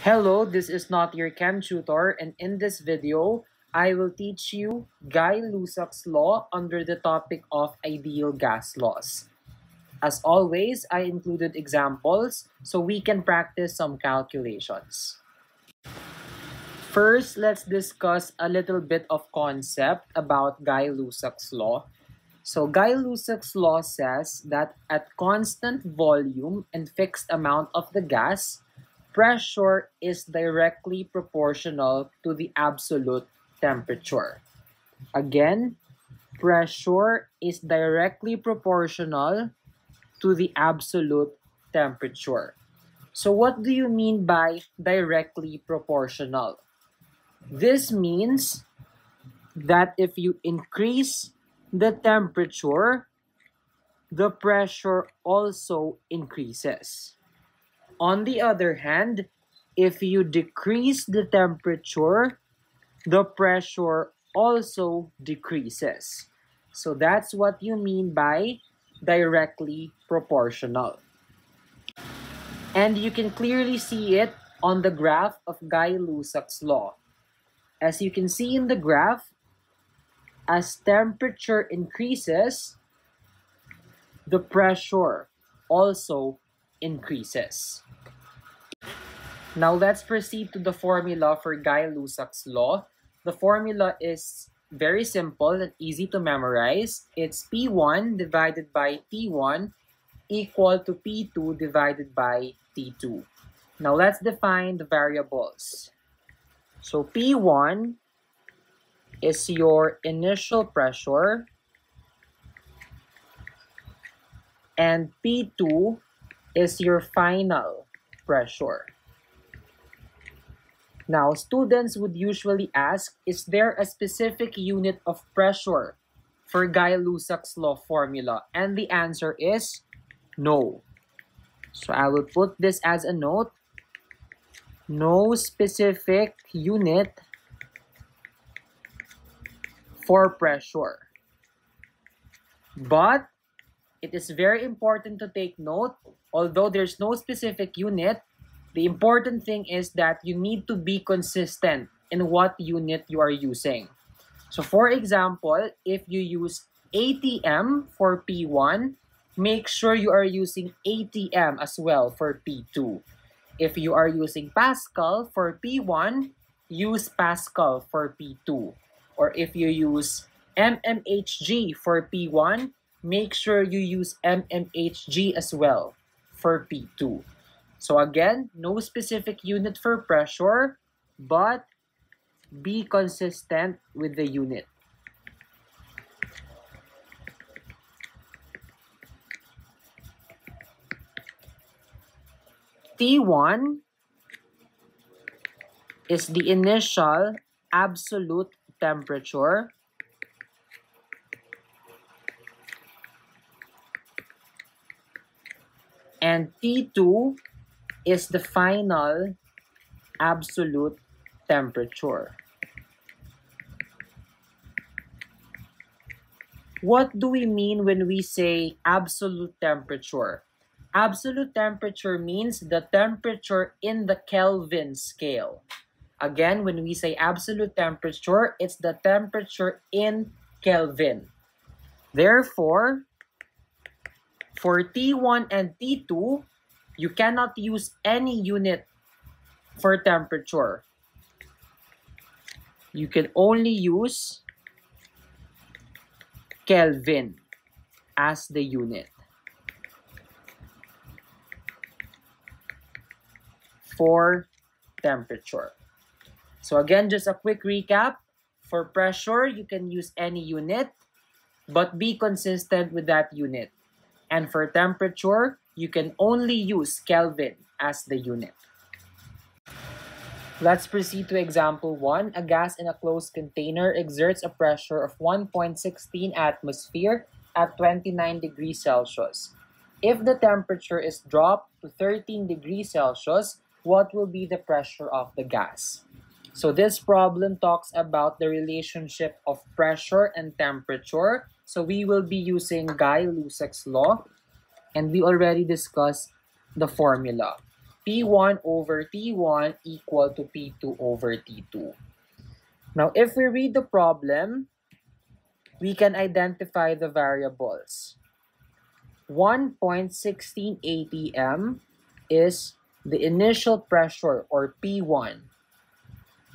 Hello, this is not your chem tutor and in this video, I will teach you Guy-Lussac's law under the topic of ideal gas laws. As always, I included examples so we can practice some calculations. First, let's discuss a little bit of concept about Guy-Lussac's law. So Guy-Lussac's law says that at constant volume and fixed amount of the gas, pressure is directly proportional to the absolute temperature. Again, pressure is directly proportional to the absolute temperature. So what do you mean by directly proportional? This means that if you increase the temperature, the pressure also increases. On the other hand, if you decrease the temperature, the pressure also decreases. So that's what you mean by directly proportional. And you can clearly see it on the graph of Guy-Lussac's law. As you can see in the graph, as temperature increases, the pressure also increases. Now let's proceed to the formula for Guy-Lussac's law. The formula is very simple and easy to memorize. It's P1 divided by T1 equal to P2 divided by T2. Now let's define the variables. So P1 is your initial pressure and P2 is your final pressure. Now, students would usually ask, is there a specific unit of pressure for Guy-Lussac's law formula? And the answer is no. So I will put this as a note. No specific unit for pressure. But it is very important to take note, although there's no specific unit, the important thing is that you need to be consistent in what unit you are using. So for example, if you use ATM for P1, make sure you are using ATM as well for P2. If you are using Pascal for P1, use Pascal for P2. Or if you use MMHG for P1, make sure you use MMHG as well for P2. So again, no specific unit for pressure, but be consistent with the unit. T1 is the initial absolute temperature and T2 is the final absolute temperature. What do we mean when we say absolute temperature? Absolute temperature means the temperature in the Kelvin scale. Again, when we say absolute temperature, it's the temperature in Kelvin. Therefore, for T1 and T2, you cannot use any unit for temperature. You can only use Kelvin as the unit. For temperature. So again, just a quick recap. For pressure, you can use any unit, but be consistent with that unit. And for temperature, you can only use Kelvin as the unit. Let's proceed to example 1. A gas in a closed container exerts a pressure of 1.16 atmosphere at 29 degrees Celsius. If the temperature is dropped to 13 degrees Celsius, what will be the pressure of the gas? So this problem talks about the relationship of pressure and temperature. So we will be using Guy-Lussac's law and we already discussed the formula. P1 over T1 equal to P2 over T2. Now, if we read the problem, we can identify the variables. 1.16 atm is the initial pressure or P1.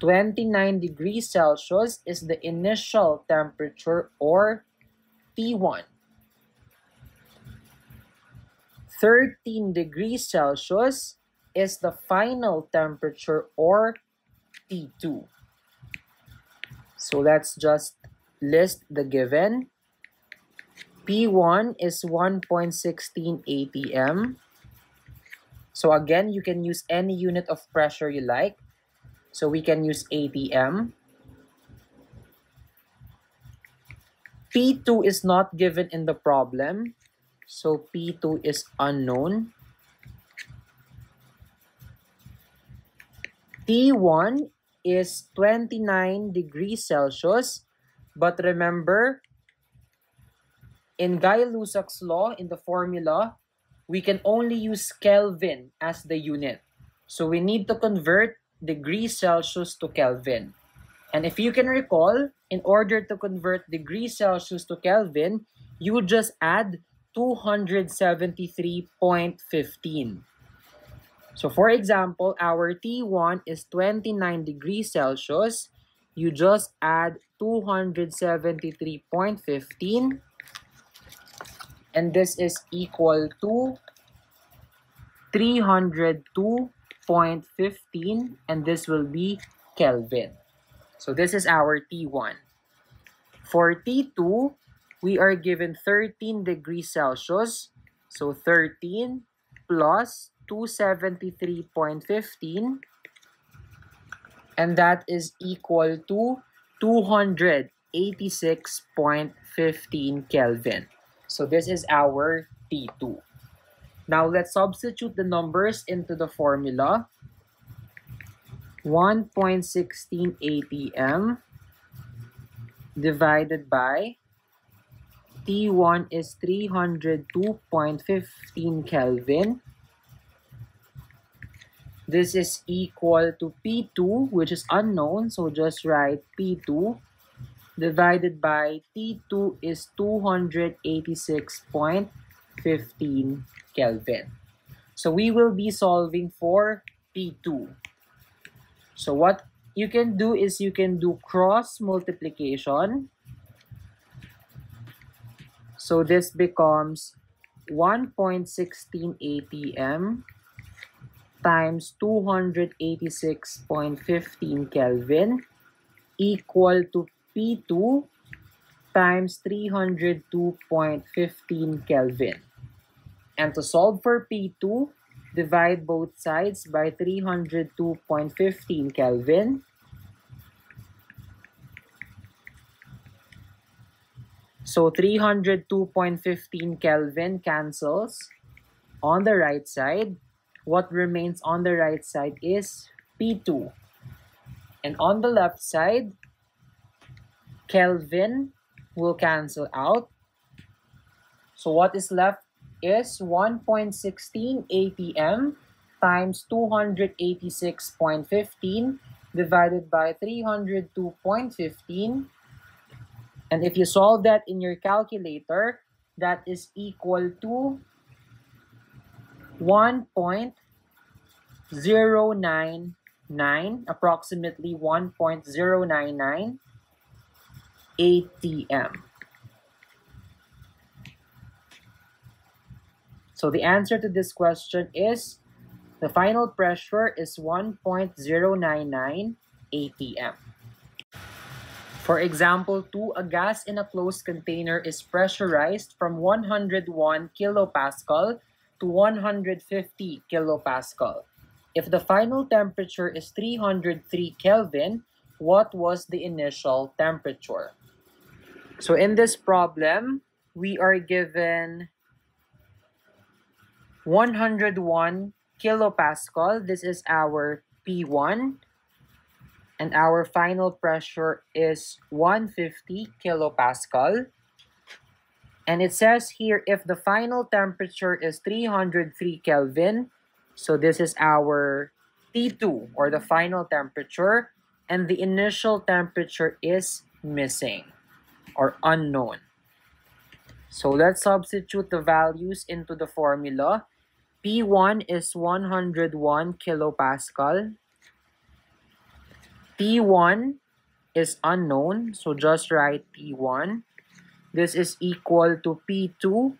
29 degrees Celsius is the initial temperature or T1. 13 degrees Celsius is the final temperature or T2. So let's just list the given. P1 is 1.16 atm. So again, you can use any unit of pressure you like. So we can use atm. P2 is not given in the problem. So P2 is unknown. T1 is 29 degrees Celsius. But remember, in Guy-Lussac's law, in the formula, we can only use Kelvin as the unit. So we need to convert degrees Celsius to Kelvin. And if you can recall, in order to convert degrees Celsius to Kelvin, you just add 273.15. So for example, our T1 is 29 degrees Celsius. You just add 273.15 and this is equal to 302.15 and this will be Kelvin. So this is our T1. For T2, we are given 13 degrees Celsius. So 13 plus 273.15 and that is equal to 286.15 Kelvin. So this is our T2. Now let's substitute the numbers into the formula. 1.16 atm divided by T1 is 302.15 Kelvin. This is equal to P2, which is unknown, so just write P2 divided by T2 is 286.15 Kelvin. So we will be solving for P2. So what you can do is you can do cross multiplication. So this becomes 1.16 atm times 286.15 Kelvin equal to P2 times 302.15 Kelvin. And to solve for P2, divide both sides by 302.15 Kelvin. So 302.15 Kelvin cancels on the right side. What remains on the right side is P2. And on the left side, Kelvin will cancel out. So what is left is 1.16 atm times 286.15 divided by 302.15. And if you solve that in your calculator, that is equal to 1.099, approximately 1.099 atm. So the answer to this question is the final pressure is 1.099 atm. For example, 2, a gas in a closed container is pressurized from 101 kilopascal to 150 kilopascal. If the final temperature is 303 Kelvin, what was the initial temperature? So in this problem, we are given 101 kilopascal. This is our P1. And our final pressure is 150 kilopascal. And it says here, if the final temperature is 303 Kelvin, So this is our T2 or the final temperature and the initial temperature is missing or unknown. So let's substitute the values into the formula. P1 is 101 kilopascal. T1 is unknown, so just write T1. This is equal to P2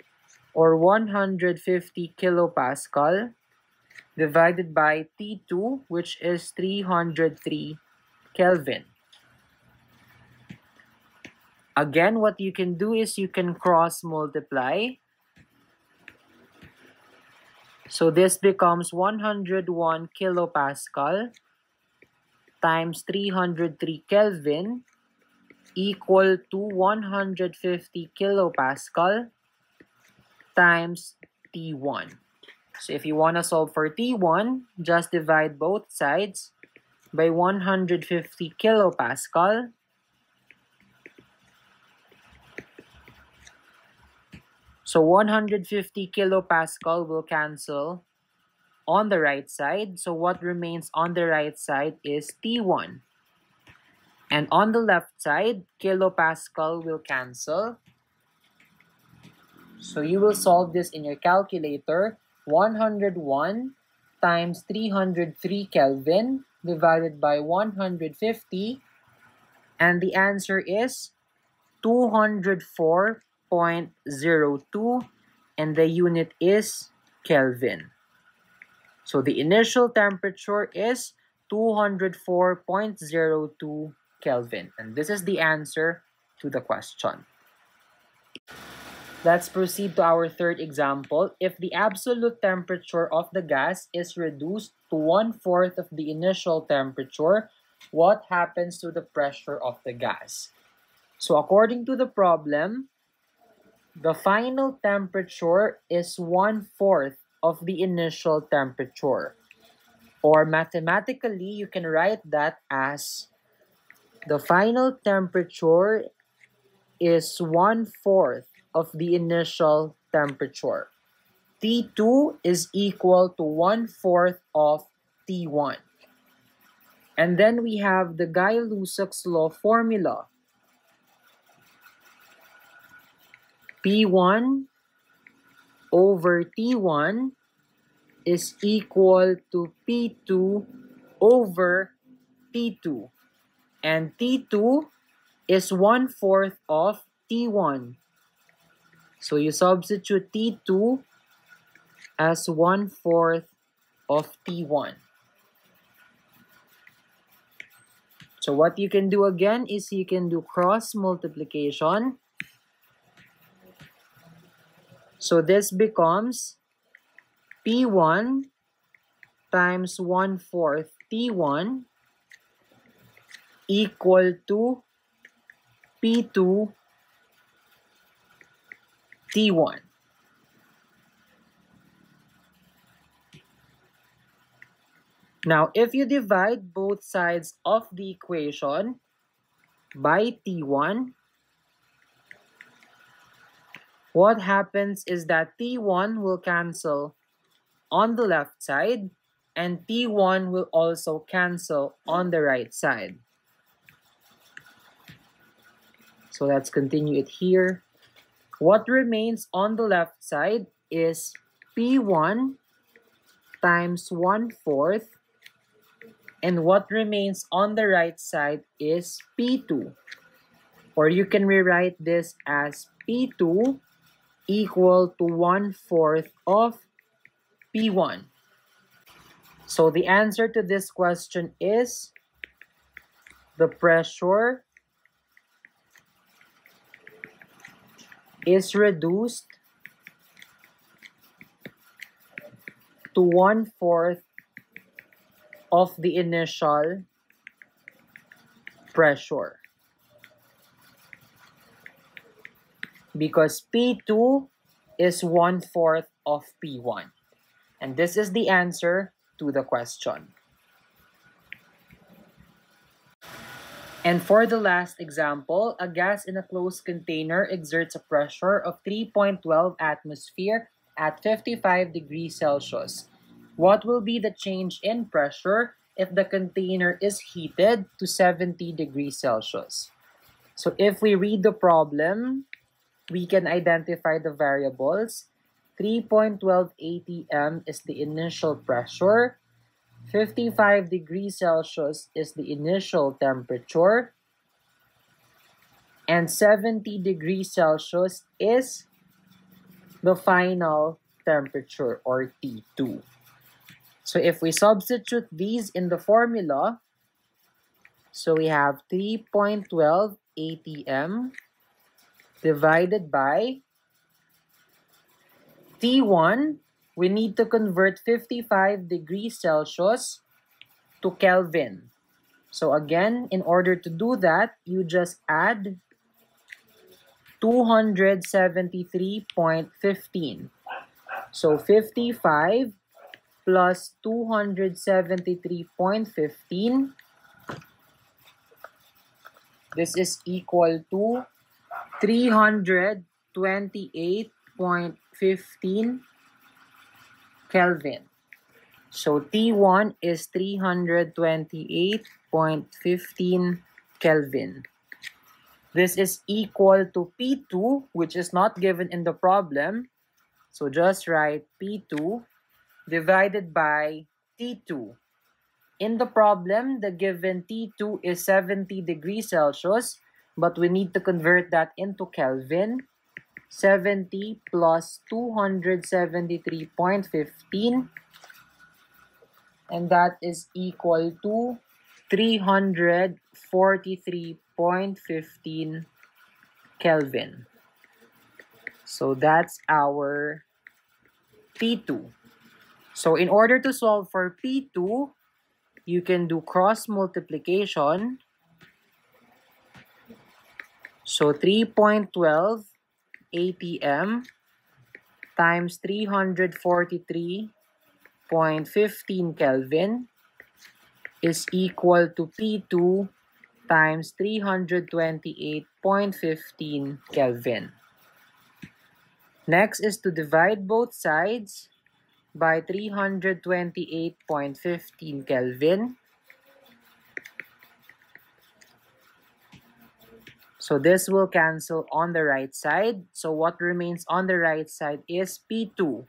or 150 kilopascal divided by T2 which is 303 Kelvin. Again, what you can do is you can cross multiply. So this becomes 101 kilopascal times 303 Kelvin equal to 150 kilopascal times T1. So if you want to solve for T1, just divide both sides by 150 kilopascal So 150 kilopascal will cancel on the right side. So what remains on the right side is T1. And on the left side, kilopascal will cancel. So you will solve this in your calculator. 101 times 303 Kelvin divided by 150. And the answer is 204.02 and the unit is Kelvin. So the initial temperature is 204.02 Kelvin. And this is the answer to the question. Let's proceed to our third example. If the absolute temperature of the gas is reduced to one-fourth of the initial temperature, what happens to the pressure of the gas? So according to the problem, the final temperature is one-fourth of the initial temperature. Or mathematically, you can write that as the final temperature is one-fourth of the initial temperature. T2 is equal to one-fourth of T1. And then we have the Guy-Lussac's law formula. P1 over T1 is equal to P2 over T2. And T2 is one-fourth of T1. So you substitute T2 as one-fourth of T1. So what you can do again is you can do cross multiplication so this becomes P1 times 1 fourth T1 equal to P2 T1. Now, if you divide both sides of the equation by T1, what happens is that T1 will cancel on the left side and T1 will also cancel on the right side. So let's continue it here. What remains on the left side is P1 times 1 fourth and what remains on the right side is P2 or you can rewrite this as P2 equal to one-fourth of P1. So the answer to this question is the pressure is reduced to one-fourth of the initial pressure. Because P2 is one-fourth of P1. And this is the answer to the question. And for the last example, a gas in a closed container exerts a pressure of 3.12 atmosphere at 55 degrees Celsius. what will be the change in pressure if the container is heated to 70 degrees Celsius? So if we read the problem, we can identify the variables. 3.12 atm is the initial pressure. 55 degrees Celsius is the initial temperature. And 70 degrees Celsius is the final temperature or T2. So if we substitute these in the formula, so we have 3.12 atm divided by T1, we need to convert 55 degrees Celsius to Kelvin. So again, in order to do that, you just add 273.15. So 55 plus 273.15 this is equal to 328.15 Kelvin. So T1 is 328.15 Kelvin. This is equal to P2, which is not given in the problem. So just write P2 divided by T2. In the problem, the given T2 is 70 degrees Celsius, but we need to convert that into Kelvin. 70 plus 273.15 and that is equal to 343.15 Kelvin. So that's our P2. So in order to solve for P2, you can do cross multiplication. So 3.12 ATM times 343.15 Kelvin is equal to P2 times 328.15 Kelvin. Next is to divide both sides by 328.15 Kelvin. So this will cancel on the right side. So what remains on the right side is P2.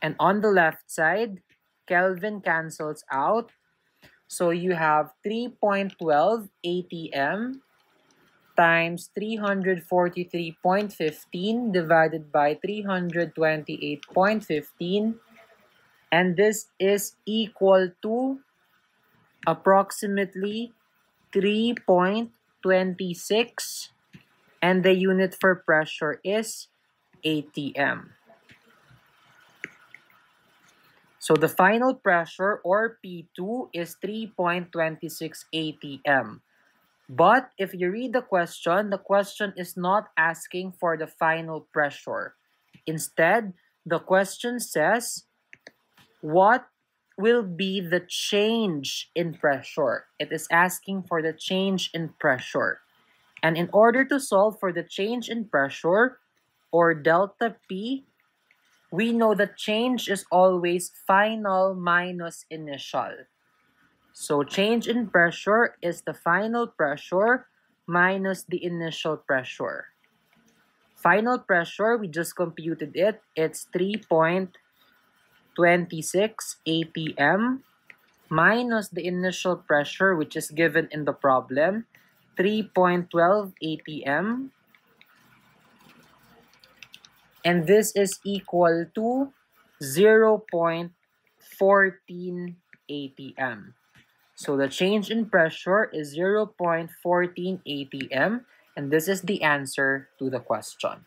And on the left side, Kelvin cancels out. So you have 3.12 ATM times 343.15 divided by 328.15 and this is equal to approximately 3.26 and the unit for pressure is ATM. So the final pressure or P2 is 3.26 ATM. But if you read the question, the question is not asking for the final pressure. Instead, the question says what will be the change in pressure? It is asking for the change in pressure. And in order to solve for the change in pressure, or delta P, we know that change is always final minus initial. So change in pressure is the final pressure minus the initial pressure. Final pressure, we just computed it. It's 3. 26 atm minus the initial pressure which is given in the problem 3.12 atm and this is equal to 0.14 atm so the change in pressure is 0.14 atm and this is the answer to the question